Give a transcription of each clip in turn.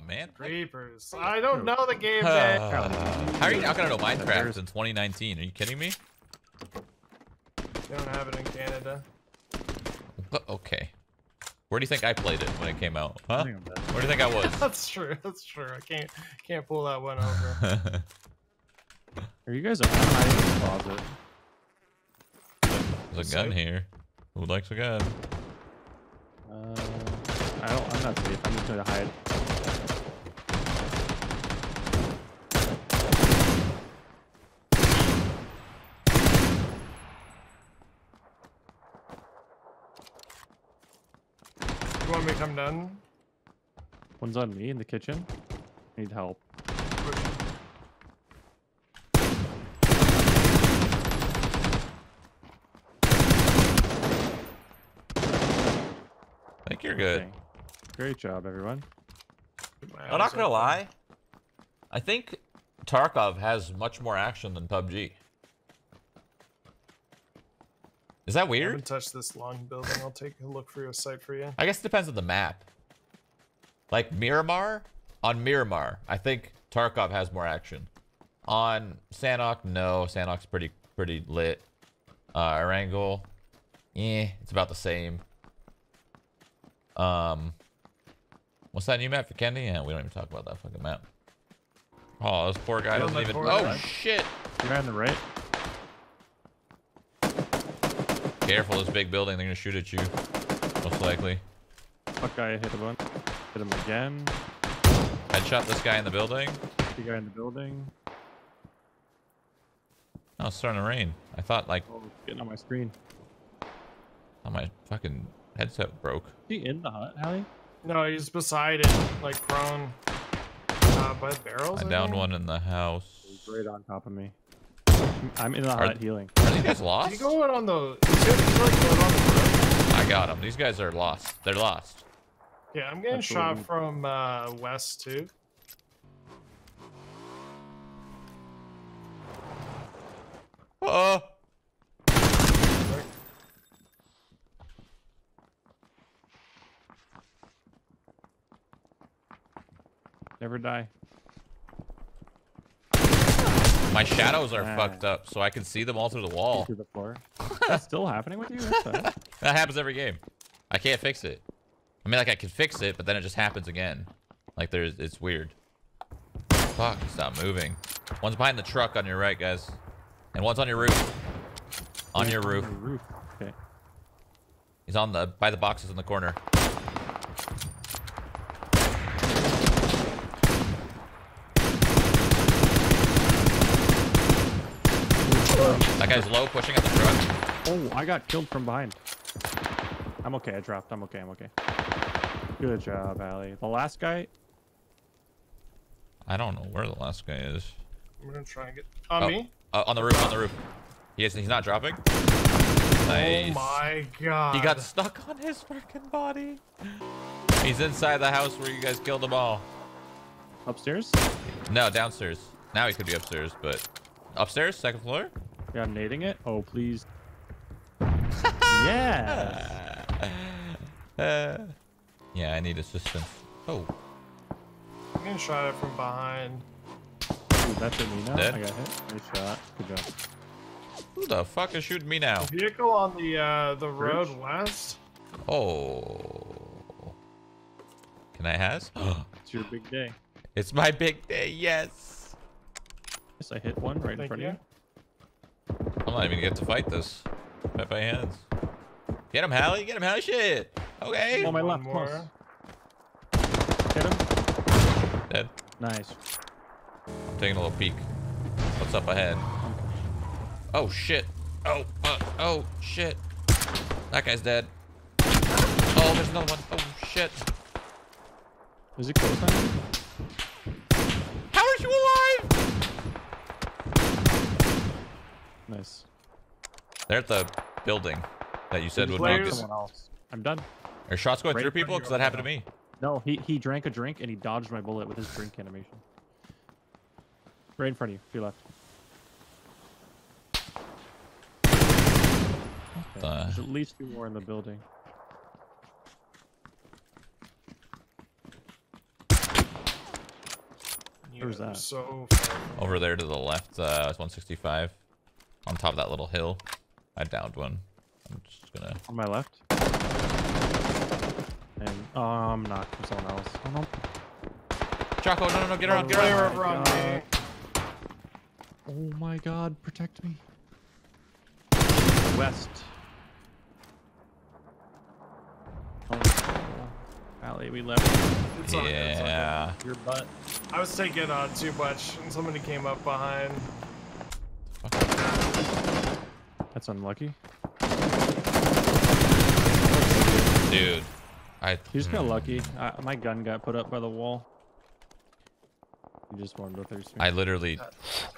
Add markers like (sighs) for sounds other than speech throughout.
on, man. Creepers. I don't know the game, Uh, man. (sighs) how are you not gonna know Minecraft in 2019? Are you kidding me? They don't have it in Canada. Okay. Where do you think I played it when it came out? Huh? I think I'm dead. Where do you think I was? (laughs) That's true. That's true. I can't can't pull that one over. (laughs) Are you guys hiding in the closet? There's a gun here. Who likes a gun? Uh, I don't. I'm not safe. I'm just gonna hide. You want me to come down? One's on me in the kitchen. Need help. I think you're good. Okay. Great job, everyone. I'm not gonna lie. I think Tarkov has much more action than PUBG. Is that weird? I haven't weird? touched this long building. I'll take a look for your site for you. I guess it depends on the map. Like Miramar, on Miramar, I think Tarkov has more action. On Sanhok, no, Sanhok's pretty pretty lit. Uh, Erangel, eh, it's about the same. Um, what's that new map Vikendi? Yeah, we don't even talk about that fucking map. Oh, this poor guy doesn't even. Oh guy. shit! You're on the right. Careful, this big building. They're gonna shoot at you, most likely. Fuck guy hit him. Hit him again. Headshot this guy in the building. The guy in the building. Oh, it's starting to rain. I thought like, Oh, it's getting on my screen. oh, my fucking headset broke. Is he in the hut, Hallie? No, he's beside it, like prone. Uh, by the barrels. I I downed think? one in the house. He's right on top of me. I'm in the Are- hut healing. Are these guys lost? he going on the? He's like going on the I got them. These guys are lost. They're lost. Yeah, I'm getting That's shot we- from uh, west too. Oh, Never die. My shadows are fucked up, so I can see them all through the wall. To the floor. (laughs) That's still happening with you? (laughs) That happens every game. I can't fix it. I mean, like I can fix it, but then it just happens again. Like there's, it's weird. Fuck, stop moving. One's behind the truck on your right, guys, and one's on your roof. On your roof. On roof. Okay. He's on the by the boxes in the corner. That guy's low, pushing at the truck. Oh, I got killed from behind. I'm okay. I dropped. I'm okay. I'm okay. Good job, Allie. The last guy. I don't know where the last guy is. I'm gonna try and get on Oh, me. uh, on the roof, on the roof. He is, he's not dropping. Nice. Oh my god. He got stuck on his freaking body. He's inside the house where you guys killed them all. Upstairs? No, downstairs. Now he could be upstairs, but upstairs, second floor. Yeah, I'm nading it. Oh, please. (laughs) yes. Uh, yeah, I need assistance. Oh, I'm getting shot at from behind. Ooh, that's at me now. Dead? I got hit. Nice shot. Good job. who the fuck is shooting me now? Vehicle on the uh, the road Bridge? west. Oh. Can I has? (gasps) It's your big day. it's my big day, yes. Yes, I hit one right in front you. of you. I'm not even gonna get to fight this. Fight by hands. Get him, Hallie. Get him, Hallie. Shit. Okay. Oh, my One left. more. Close. Hit him. Dead. Nice. I'm taking a little peek. What's up ahead? Oh shit. Oh, uh, oh shit. That guy's dead. Oh, there's another one. Oh shit. Is it close on you? How are you alive? Nice. They're at the building that you said would Players- focus. Someone. I'm done. Are shots going Right through in people? of Because that right happened to me. No, he he drank a drink and he dodged my bullet with his drink animation. Right in front of you, to your left. Okay, The- There's at least two more in the building. Where's that? So Over there to the left, uh, it's 165. On top of that little hill. I downed one. I'm just gonna. On my left. And oh, I'm knocked from someone else. Oh, no. Choco, no, no, no, get around, get around. over on me. Oh my god, protect me. West. Oh, no. We left It's all good, it's all good. Yeah. your butt. I was taking on too much, and somebody came up behind. That's unlucky. Dude. I. You just got lucky. I, my gun got put up by the wall. You just wanted to thirst me. I literally.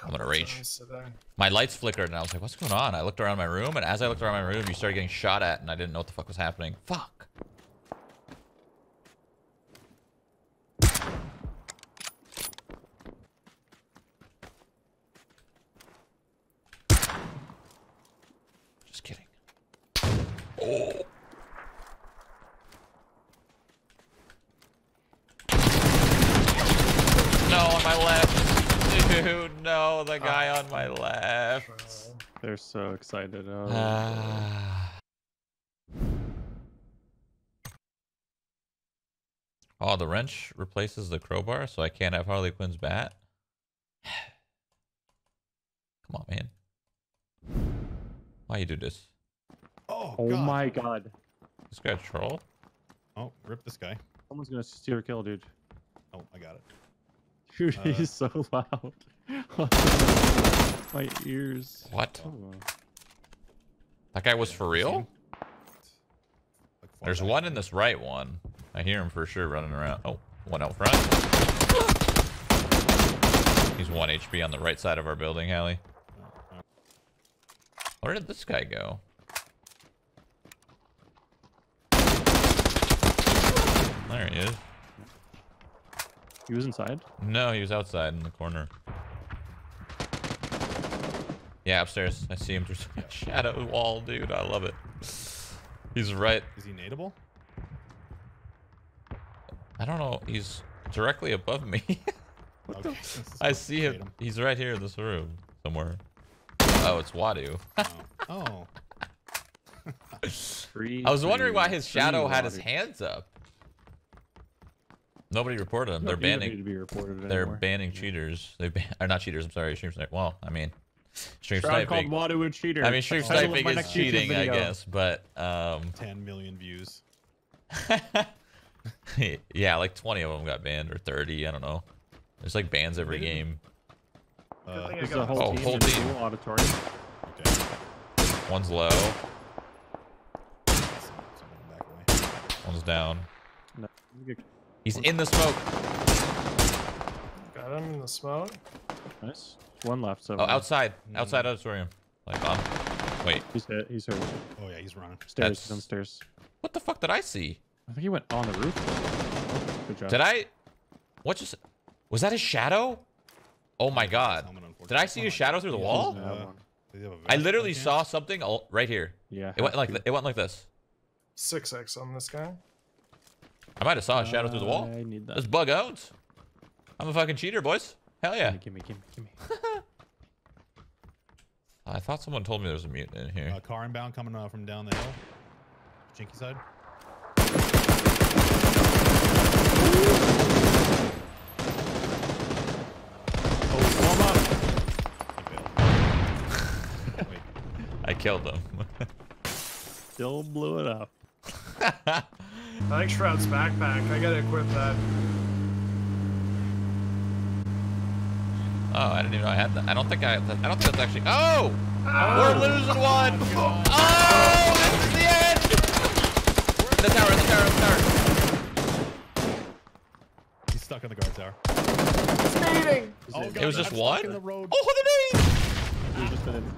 I'm gonna rage. My lights flickered and I was like, what's going on? I looked around my room and as I looked around my room, you started getting shot at and I didn't know what the fuck was happening. Fuck. Just kidding. Oh. No, on my left. (laughs) Dude, no, the guy on my left. Uh, They're so excited. Oh, Ah. oh, the wrench replaces the crowbar, so I can't have Harley Quinn's bat. (sighs) Come on, man. Why you do this? Oh, oh God. my god. This guy a troll? Oh, rip this guy. Someone's gonna steal your kill, dude. Oh, I got it. Dude, Uh, he's so (laughs) loud. my ears. What? Oh. That guy was for real? There's one in this right one. I hear him for sure running around. Oh, one out front. He's one HP on the right side of our building, Hallie. Where did this guy go? There he is. He was inside. No, he was outside in the corner. Yeah, upstairs. I see him through (laughs) the shadow wall, dude. I love it. He's right. Is he nadeable? I don't know. He's directly above me. (laughs) what Okay. I see him. Him. He's right here in this room somewhere. Oh, it's Wadu. Oh. oh. (laughs) I was wondering why his shadow had his hands up. Nobody reported them. They're banning. need to be reported They're anymore. banning cheaters. They ban- are not cheaters. I'm sorry. Stream snipe. Well, I mean, stream Shroud called sniping. Wadu a cheater. I mean, stream Title sniping is cheating, I guess. But um, (laughs) 10 million views. (laughs) yeah, like 20 of them got banned or 30. I don't know. There's like bans every They game. Uh, thing I a whole Oh, team whole team. auditorium. okay. One's low. Someone back away. One's down. No, you get- He's in the smoke. Got him in the smoke. Nice. One left. So Oh, outside. Outside auditorium. Like on. Wait, He's hit. He's hit. Oh, yeah, he's running. Stairs. That's- He's on stairs. what the fuck did I see? I think he went on the roof. Good job. Did I? What just? Was that a shadow? Oh my god. Did I see a shadow through the He wall? doesn't Uh, one. Does he have a I vest literally saw something all, right here. Yeah. It went like th- it went like this. Six X on this guy. I might have saw a shadow through the wall. I need that. This bug owns. I'm a fucking cheater, boys. Hell yeah. Gimme, gimme, gimme, gimme. (laughs) I thought someone told me there was a mutant in here. Uh, car inbound coming uh, from down the hill. Jinky side. Oh, (laughs) Wait, I killed them. (laughs) Still blew it up. I like Shroud's backpack. I gotta equip that. oh, I didn't even know I had that. I don't think I. I don't think that's actually. Oh, oh! we're losing one. (laughs) Oh, this is the end. The tower. The tower. The tower. he's stuck on the guard tower. Speeding. Oh, It was just I'm one? stuck in the road. Oh, the name.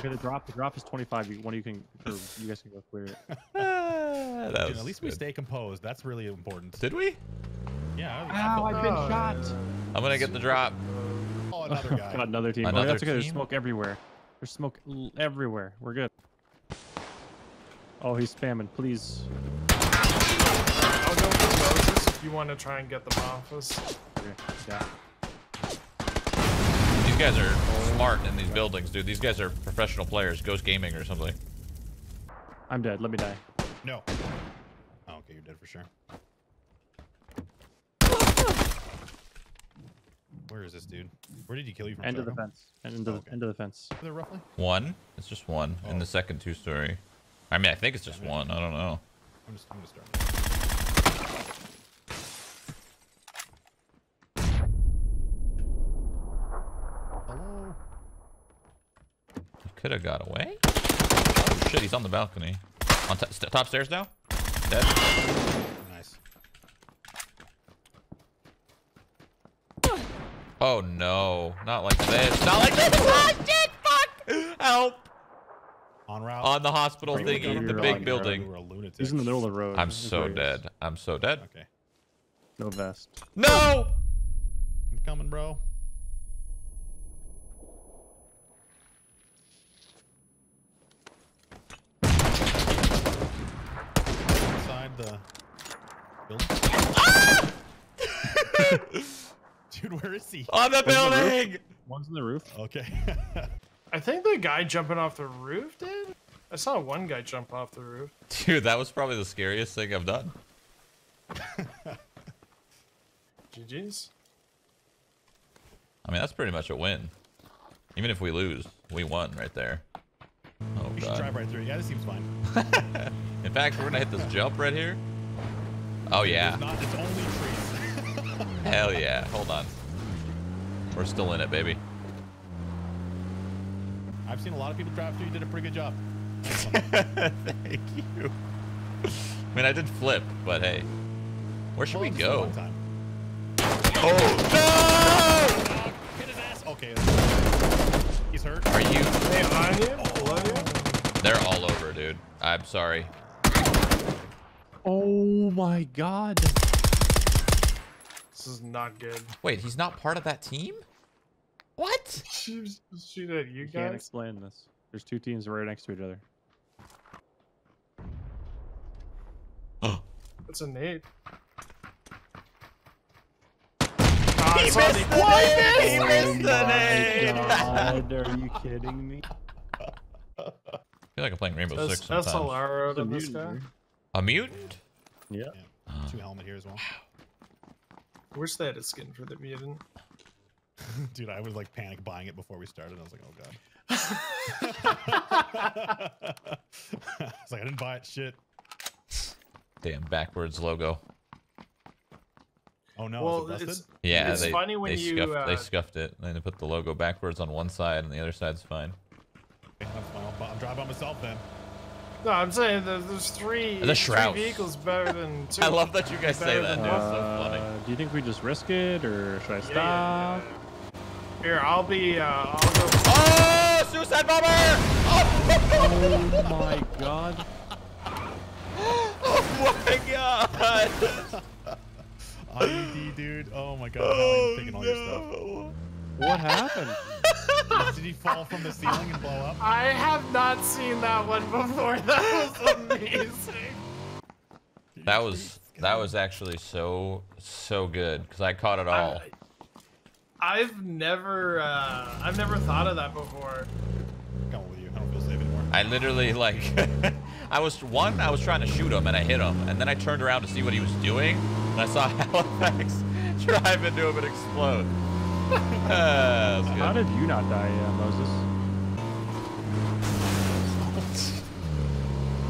Okay, the drop. The drop is 25. You, one of you can. Or you guys can go clear it. (laughs) Ah, that Dude, was at least we stay composed. That's really important. Did we? Yeah. I, I felt- I've been Oh, shot. I'm gonna get the drop. Oh, another (laughs) guy. God, another team. Another oh, that's okay. There's team? smoke everywhere. There's smoke everywhere. We're good. Oh, he's spamming. Please. I'll go for roses if you want to try and get them off us. Okay, yeah. Guys are smart in these buildings, dude. These guys are professional players. Ghost Gaming or something. I'm dead. Let me die. No. Oh, okay, you're dead for sure. Where is this dude? Where did he kill you from? End of the fence. End of the, Oh, okay. end of the fence. Is there roughly? One. It's just one in the Oh. second two story. I mean, I think it's just one. I don't know. I'm just, I'm gonna start. Could have got away. Oh shit, he's on the balcony. On t- st- top stairs now. Dead. Nice. Oh no, not like this. Not like this. Ah, (laughs) shit, fuck. Help. On route. On the hospital Right, thingy, you're the big your building. were. He's in the middle of the road. I'm so where he is. dead. I'm so dead. Okay. No vest. No! I'm coming, bro. Inside the building. (laughs) Dude, where is he? On the the roof. building! One's in the roof. Okay. (laughs) I think the guy jumping off the roof did. I saw one guy jump off the roof. Dude, that was probably the scariest thing I've done. (laughs) GG's. I mean, that's pretty much a win. Even if we lose, we won right there. Oh, we should drive right through. Yeah, this seems fine. In fact, we're gonna hit this jump right here. Oh, yeah. It's not. It's only trees. (laughs) Hell yeah. Hold on. We're still in it, baby. I've seen a lot of people drive through. You did a pretty good job. (laughs) Thank you. I mean, I did flip, but hey. Where should we Well, just the go? one time. Oh, Hit his ass. Okay. He's hurt. Are you? Hey, on you? Below you? They're all over, dude. I'm sorry. Oh my god. This is not good. Wait, he's not part of that team? What? Shoot shoot at you You can't explain this. There's two teams right next to each other. (gasps) That's a nade. Ah, I saw the- He missed the oh my nade. god, are you kidding me? (laughs) I feel like I'm playing Rainbow That's, Six that's sometimes. Alaro It's a to this guy. A mutant? Yeah. Yeah. Two helmet here as well. Wish they had a skin for the mutant. (laughs) Dude, I was like panic buying it before we started. I was like, oh god. (laughs) (laughs) I was like, I didn't buy it. Shit. Damn, backwards logo. Oh no. well, is it it's? Yeah, It's they, funny when they you, scuffed, uh, they scuffed it. And they put the logo backwards on one side and the other side's fine. Okay, that's fine. I'm, bu- I'll drive by myself then. No. I'm saying that there's three, The three vehicles better than (laughs) two. I love that you guys say that, than dude. So funny. Uh, do you think we just risk it or should I Yeah, stop? yeah, yeah, yeah. Here, I'll be. Uh, I'll go. Oh, suicide bomber! Oh, Oh (laughs) my god. oh my god! (laughs) IED, dude. Oh my god. Oh, taking all your stuff. What happened? (laughs) Did he fall from the ceiling and blow up? I have not seen that one before. (laughs) That was amazing. That was that was actually so so good because I caught it all. I, I've never, uh, I've never thought of that before. Come with you. I don't feel safe anymore. I literally like (laughs) I was one I was trying to shoot him and I hit him and then I turned around to see what he was doing and I saw Halifax drive into him and explode. That How did you not die, uh, Moses?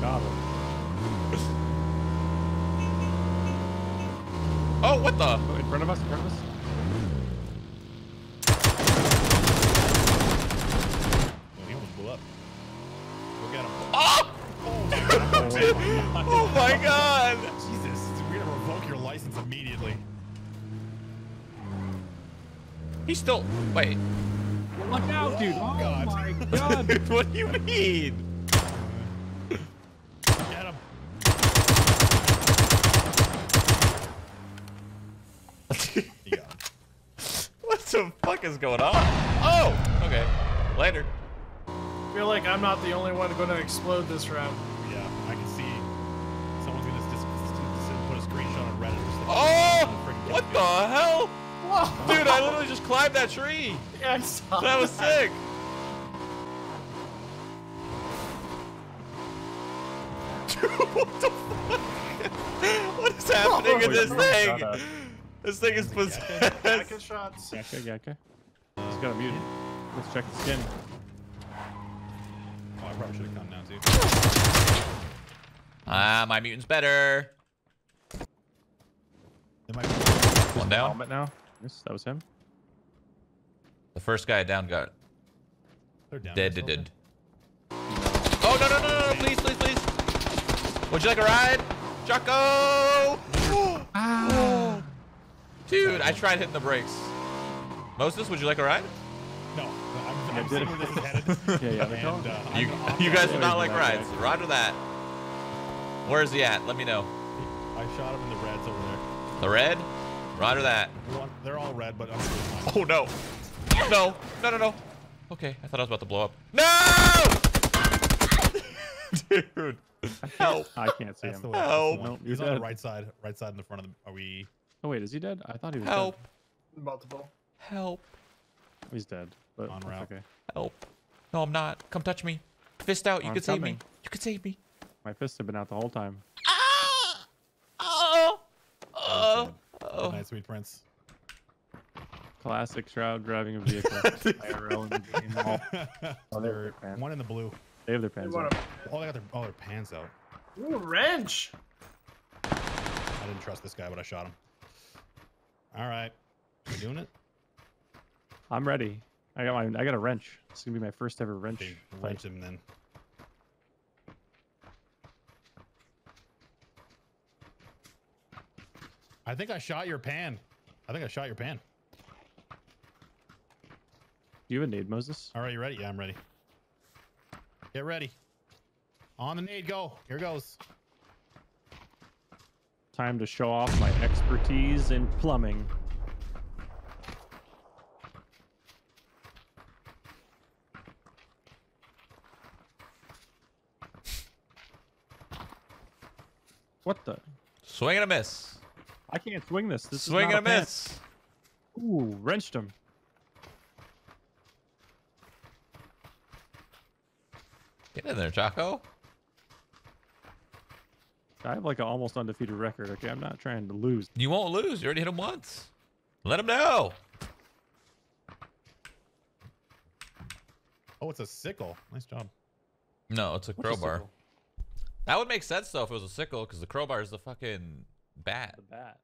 God. Oh, what the? Oh, in front of us, in front of us. Oh, he almost blew up. Go get him. Oh! oh (laughs) my god! He's still wait. Look out, dude. Oh, oh God. my (laughs) god. What do you mean? Get him. You got him. what the fuck is going on? Oh, okay. Later. I feel like I'm not the only one going to explode this round. Yeah, I can see someone's gonna just, just, just put a screenshot on Reddit or something. Oh! What the hell? Whoa. Dude, I literally just climbed that tree. Yeah, I saw That was sick. (laughs) Dude, what the fuck? What is happening in this Oh, thing? shut up. This thing is Gaka possessed. (laughs) shots. Yakka, Yakka. He's got a mutant. Let's check the skin. Oh, I probably should have come down too. Ah, my mutant's better. They might be- One down. Helmet now. Yes, that was him. The first guy down got They're down. dead. Dead. dead. Oh no no no no! no, Please please please. Would you like a ride, Jocko? Ah. Dude, I tried hitting the brakes. Moses, would you like a ride? No, I'm, I'm seeing where this is headed. Yeah, yeah. and, uh, You you guys would not like rides. guy. Roger that. Where's he at? Let me know. I shot him in the reds over there. The red? Roger that. They're all- red, but I'm sure. Oh no. No. No no no. Okay, I thought I was about to blow up. No! (laughs) Dude. Help. I can't see That's him. Help. That's the one. Nope, He's you're on the right side, right side in the front of the. Are we? Oh wait, is he dead? I thought he was dead. Help. Multiple. Help. He's dead. But On that's route. okay. Help. No, I'm not. Come touch me. Fist out. You I'm could save me. You could save me. My fists have been out the whole time. Ah! Oh! Oh! Good Oh! night, sweet prince. Classic Shroud driving a vehicle. IRL in the game. All- Oh, they're oh, They're one in the blue. They have their pants want on. a Oh, they got their oh their pants out. Ooh, wrench. I didn't trust this guy, but I shot him. All right, we doing it. I'm ready. I got my. I got a wrench. It's gonna be my first ever wrench. Okay, wrench him then. I think I shot your pan. I think I shot your pan. Do you have a nade, Moses? All right, you ready? Yeah, I'm ready. Get ready. On the nade, go. Here goes. Time to show off my expertise in plumbing. What the? Swing and a miss. I can't swing this. This Swing is and not a pan. miss. Ooh, wrenched him. Get in there, Jocko. I have like an almost undefeated record. Okay, I'm not trying to lose. You won't lose. You already hit him once. Let him know. Oh, it's a sickle. Nice job. No, it's a What's crowbar. sickle? That would make sense though if it was a sickle, because the crowbar is the fucking bat. The bat.